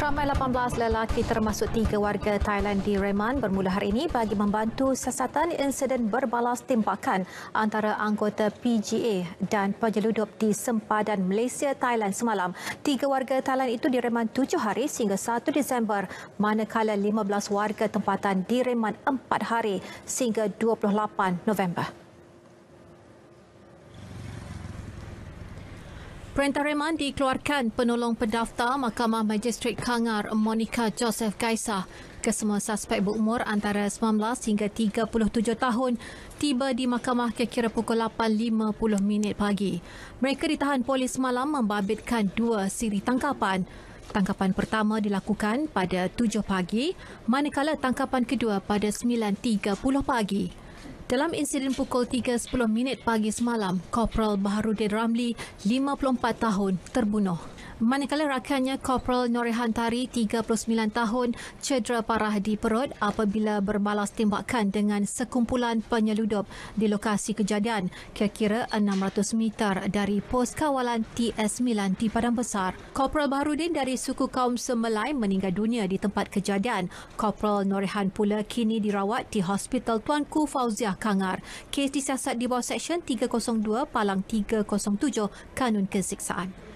Ramai 18 lelaki termasuk tiga warga Thailand di Reman bermula hari ini bagi membantu siasatan insiden berbalas tembakan antara anggota PGA dan penyeludup di sempadan Malaysia Thailand semalam. Tiga warga Thailand itu direman tujuh hari sehingga 1 Disember manakala 15 warga tempatan direman empat hari sehingga 28 November. Perintah reman dikeluarkan penolong pendaftar Mahkamah Magistrate Kangar Monica Joseph Gaisa. Kesemua suspek berumur antara 19 hingga 37 tahun tiba di mahkamah kira-kira pukul 8.50 minit pagi. Mereka ditahan polis malam membabitkan dua siri tangkapan. Tangkapan pertama dilakukan pada 7 pagi, manakala tangkapan kedua pada 9.30 pagi. Dalam insiden pukul 3.10 minit pagi semalam, Korporal Baharudin Ramli, 54 tahun, terbunuh manakala rakannya Korporal Norehan Tari 39 tahun cedera parah di perut apabila berbalas tembakan dengan sekumpulan penyeludup di lokasi kejadian kira-kira 600 meter dari pos kawalan TS9 di Padang Besar. Korporal Baharudin dari suku kaum Semelai meninggal dunia di tempat kejadian. Korporal Norehan pula kini dirawat di Hospital Tuanku Fauziah Kangar. Kes disiasat di bawah Seksyen 302 Palang 307 Kanun Kesiksaan.